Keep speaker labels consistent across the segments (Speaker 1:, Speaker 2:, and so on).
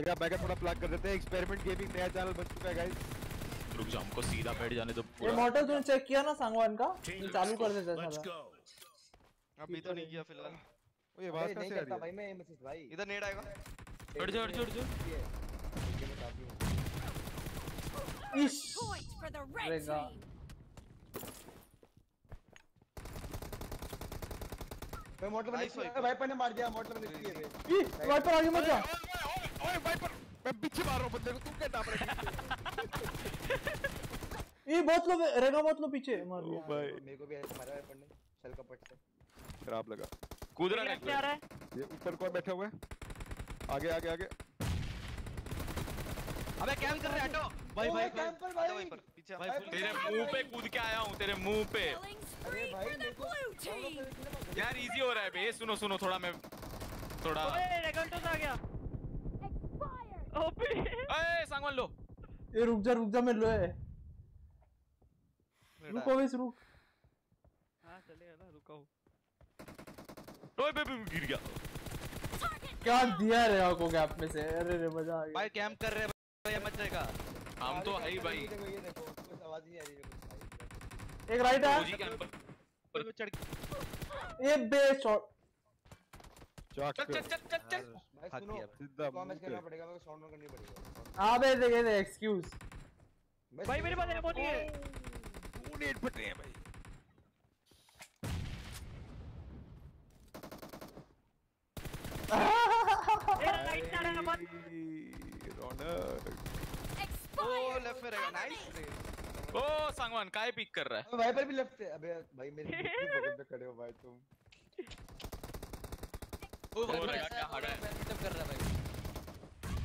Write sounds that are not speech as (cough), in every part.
Speaker 1: Mega mega थोड़ा plug कर देते हैं एक्सपेरिमेंट गेमिंग नया चैनल बन चुका है गाइस
Speaker 2: रुक जा हमको सीधा बैठ जाने दो
Speaker 3: ये
Speaker 2: पूरा
Speaker 3: मॉडल तूने चेक किया ना सांगवान का? ये चालू कर देता
Speaker 4: Let's
Speaker 3: साला।
Speaker 5: अभी तो नहीं किया फ़िलहाल।
Speaker 1: ओए आवाज़
Speaker 6: अरे
Speaker 1: कहाँ
Speaker 6: नहीं
Speaker 1: से आ
Speaker 6: करता
Speaker 1: रही
Speaker 6: भाई
Speaker 1: है
Speaker 6: मैं मैसेज भाई।
Speaker 5: इधर नेड आएगा।
Speaker 2: हट जा हट जा हट जा।
Speaker 6: ये ये मैं हूँ। मोटर
Speaker 5: Nice
Speaker 6: में
Speaker 5: wiper.
Speaker 6: वाइपर ने मार दिया मोटर में किए बे
Speaker 3: ई वाइपर आगे मत जा।
Speaker 1: ओए वाइपर मैं पीछे मार रहा हूँ बंदे को तू क्या डाप रहा है
Speaker 3: ये बहुत लो रेगा बहुत लो पीछे मार दिया
Speaker 1: भाई।
Speaker 6: मेरे को भी ऐसे मारा वाइपर ने चल कपट से।
Speaker 1: खराब लगा।
Speaker 2: कूद रहा
Speaker 7: कैसे आ
Speaker 2: है
Speaker 7: रहा है?
Speaker 1: ये ऊपर कौन बैठा हुआ है। आगे आगे आगे।
Speaker 5: अबे क्या कर रहे हटो। भाई भाई
Speaker 6: कैंपर भाई।
Speaker 5: भाई। पर पीछे।
Speaker 6: भाई,
Speaker 5: भाई
Speaker 2: तेरे मुँह पे कूद के आया हूँ तेरे मुँह पे।
Speaker 6: अरे भाई
Speaker 8: team.
Speaker 2: यार इजी हो रहा है बे सुनो सुनो थोड़ा मैं थोड़ा
Speaker 7: ओए रेगल्टोस आ गया. ओपी
Speaker 2: अरे सांगवान लो।
Speaker 3: ये रुक जा रुक जा मैं लो है रुको इस रुक।
Speaker 7: हाँ चलेगा ना रुका हूँ।
Speaker 2: ओए बे बे गिर गया।
Speaker 3: क्या दिया रे को गैप में से? अरे रे मज़ा आ गया।
Speaker 5: भाई कैंप कर रहे हैं भाई मत जाएगा।
Speaker 2: हम तो है ही भाई।
Speaker 6: ये देखो कुछ आवाज़ नहीं आ रही
Speaker 3: एक राइट
Speaker 2: ओजी
Speaker 3: है
Speaker 5: चढ़
Speaker 3: ये बे शॉट।
Speaker 2: चल चल चल चल चल।
Speaker 6: भाई सुनो
Speaker 1: सीधा
Speaker 6: कमेंट करना पड़ेगा मेरे को साउंड ऑन करनी पड़ेगी।
Speaker 3: हाँ बे देखे दे एक्सक्यूज
Speaker 7: भाई मेरे पास एमो नहीं है।
Speaker 1: तू नेट फट रहे हैं भाई।
Speaker 7: ए राइट साइड है मत
Speaker 1: रौनक
Speaker 5: ओ लेफ़्ट में रहेगा नाइस
Speaker 2: ओ सांगवान काय पिक कर रहा है?
Speaker 6: वाइपर भी लेफ़्ट है अबे भाई मेरे (laughs) पे खड़े हो भाई तुम।
Speaker 9: भाई
Speaker 2: क्या हार्ड है?
Speaker 9: बैडमिंटन कर रहा है भाई।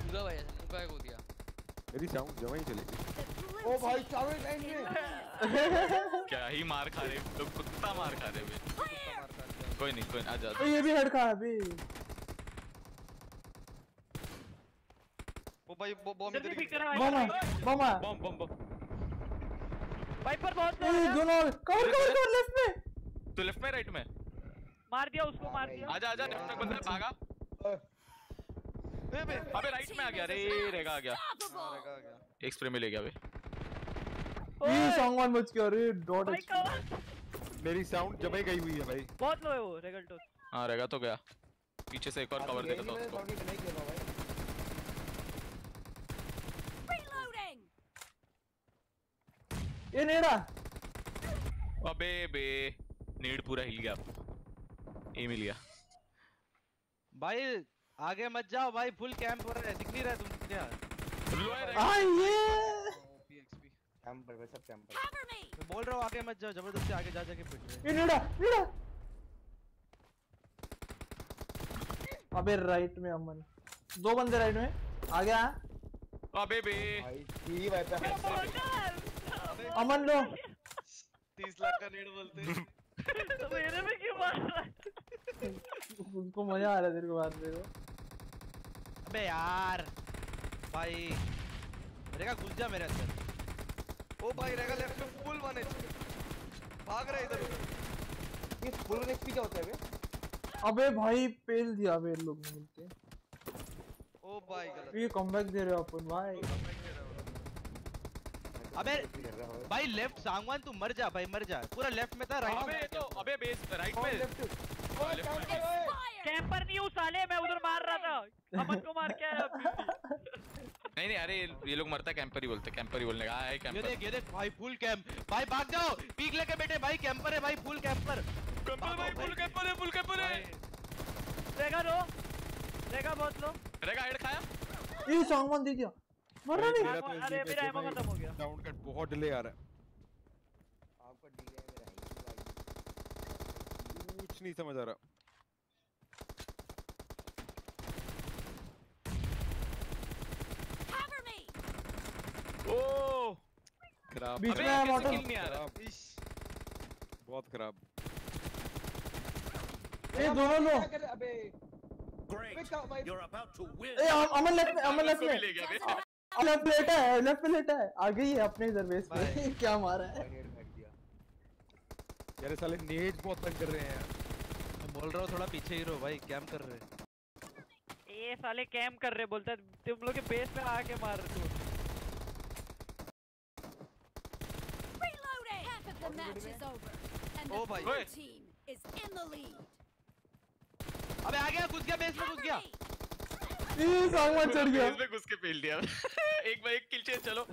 Speaker 9: पूरा भाई ऐसा को दिया।
Speaker 1: मेरी साउंड जमा ही चलेगी
Speaker 6: ओ भाई
Speaker 8: team
Speaker 6: चारों लाइन में
Speaker 2: क्या ही मार खा रहे लोग कुत्ता मार खा रहे बे कोई नहीं कोई नहीं आजा
Speaker 3: तो ये भी हेड खा अभी।
Speaker 5: वो भाई वो बॉम्ब
Speaker 7: जल्दी
Speaker 5: इधर
Speaker 7: पिक
Speaker 5: ही
Speaker 7: करा
Speaker 3: मामा
Speaker 7: भाई।
Speaker 3: मामा
Speaker 2: बम बम बम।
Speaker 7: वाइपर बहुत है।
Speaker 3: दोनों कवर कवर कवर लेफ़्ट में।
Speaker 2: तो लेफ़्ट में राइट में?
Speaker 7: मार दिया उसको मार दिया।
Speaker 2: आजा आजा लेफ़्ट में बंदा भागा।
Speaker 5: ए बे
Speaker 2: अबे राइट में आ गया। रे रेगा आ गया।
Speaker 8: Unstoppable.
Speaker 5: रहेगा गया
Speaker 2: एक स्प्रे में ले गया बे
Speaker 3: ये सॉन्ग वन बच गया अरे डॉट
Speaker 1: मेरी साउंड जमा ही गई हुई है भाई।
Speaker 7: बहुत लो है वो रेगल रेगल्टोस
Speaker 2: हाँ रहेगा तो गया। पीछे से एक और कवर देता था उसको.
Speaker 3: ये नेड़ा।
Speaker 2: अबे बे। नीड पूरा हिल गया। ये मिल गया
Speaker 5: भाई आगे मत जाओ भाई फुल कैंप हो रहा है दिख नहीं रहा तुम क्या?
Speaker 3: आ ये!
Speaker 5: पीएक्सपी
Speaker 6: कैंपर भाई सब कैंपर
Speaker 8: Cover
Speaker 5: मैं बोल रहा हूँ आगे मत जाओ ज़बरदस्ती आगे जा जाके पिट रहे
Speaker 3: ये नेड़ा नेड़ा! अबे राइट में अमन। दो बंदे राइट में। आ। गया
Speaker 2: अबे बे
Speaker 6: भाई ही वाइपर
Speaker 3: अमन लो। (laughs)
Speaker 5: तीस लाख का नेट बोलते
Speaker 7: तो मेरे में क्यों मार रहा है
Speaker 3: उनको मज़ा आ रहा है तेरे को मारने को
Speaker 5: अबे यार भाई रेगा घुस जा मेरे अंदर ओ भाई रेगा लेफ़्ट में फुल वन एचपी भाग रहा है इधर
Speaker 6: ये फुल वन एचपी क्या होता है बे
Speaker 3: अबे भाई पेल दिया बे लोग ने मिलके
Speaker 5: ओ भाई गलत
Speaker 3: ये कमबैक दे रहे हो अपन भाई
Speaker 5: अबे
Speaker 6: कर रहा हो
Speaker 5: भाई लेफ़्ट सांगवान तू मर जा भाई मर जा। पूरा लेफ़्ट में था राइट
Speaker 2: अबे
Speaker 5: में।
Speaker 2: तो अबे बेस राइट में।
Speaker 7: कैंपर नहीं हूँ साले मैं उधर मार रहा था। अमन को मार के आया
Speaker 2: नहीं नहीं अरे ये लोग मरता कैंपर ही बोलते कैंपर ही बोलने का। हाँ, है
Speaker 5: ये देख ये देख भाई फुल कैंप भाई भाग जाओ। पीक लेके बैठे भाई कैंपर है भाई फुल कैंपर
Speaker 2: कैंपर भाई फुल कैंपर है फुल कैंपर है।
Speaker 7: रेगा लो रेगा बहुत लो।
Speaker 2: रहेगा हेड खाया।
Speaker 3: ये सॉन्ग वन दे दिया मर रहा नहीं?
Speaker 1: तो
Speaker 7: अरे, मेरा
Speaker 1: भाई
Speaker 7: खत्म हो गया।
Speaker 1: साउंड का बहुत डिले आ रहा है।
Speaker 6: आपका डी है मेरा है भाई।
Speaker 1: कुछ नहीं समझ आ रहा।
Speaker 8: Cover me.
Speaker 2: ओ!
Speaker 1: खराब।
Speaker 3: बीच में मोटर
Speaker 2: kill नहीं आ रहा।
Speaker 1: बहुत खराब।
Speaker 3: ये दोनों लो।
Speaker 6: अबे।
Speaker 4: Great. You're about to win.
Speaker 3: ए अमन लेफ़्ट में अमन लेफ़्ट में
Speaker 2: ले गया बे
Speaker 3: लेफ़्ट लेटा है लेफ़्ट में लेटा है। आगे ही है अपने इधर बेस पे। क्या मारा है?
Speaker 1: यार साले नेट बहुत तंग कर रहे हैं यार।
Speaker 5: मैं बोल रहा हूँ थोड़ा पीछे ही रहो भाई कैंप कर रहे हैं।
Speaker 7: ये साले कैम कर रहे बोलता है, तुम लोग के बेस पे आके मार रहे हो।
Speaker 8: The match is over, and the blue team is in the lead.
Speaker 5: अबे आ गया घुस गया बेस में घुस गया।
Speaker 3: ई सांगवान चढ़ गया।
Speaker 2: इसमें घुस के पेल दिया। (laughs) एक बार एक किल चलो।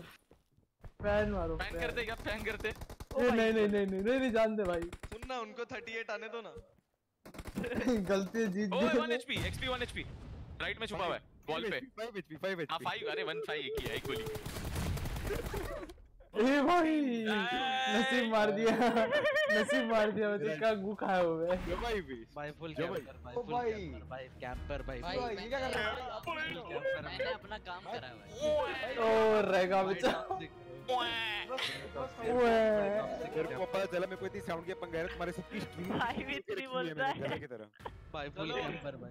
Speaker 3: फ़ैन मारो
Speaker 2: फ़ैन कर दे क्या? फ़ैन कर दे
Speaker 3: ए, नहीं नहीं नहीं नहीं नहीं जान दे भाई।
Speaker 5: सुन ना उनको 38 आने दो ना। (laughs)
Speaker 3: गलती जीत
Speaker 2: ओए 1 एचपी एक्सपी 1 एचपी राइट में छुपा हुआ है वॉल पे।
Speaker 1: 5 HP 5
Speaker 2: हाँ 5 अरे 1 5 एक ही है एक गोली।
Speaker 3: ए भाई। नसीब मार दिया। (laughs) (laughs) नसीब मार दिया बच्चे का गु खाया हुआ है
Speaker 1: जो भाई भी।
Speaker 5: भाई फुल
Speaker 1: जो भाई।
Speaker 5: कैंपर भाई
Speaker 6: ओ
Speaker 5: फुल
Speaker 6: भाई।
Speaker 5: कैंपर भाई कैंपर भाई
Speaker 9: भाई,
Speaker 6: ये क्या कर रहा है?
Speaker 9: मैंने अपना काम करा है।
Speaker 3: ओ रहेगा बच्चा ओए
Speaker 1: मेरे को पता चला मेरे को इतनी साउंड के पंगा है तुम्हारे सबकी स्ट्रीम
Speaker 7: भाई भी इतनी बोलता है।
Speaker 5: भाई फुल कैंपर भाई।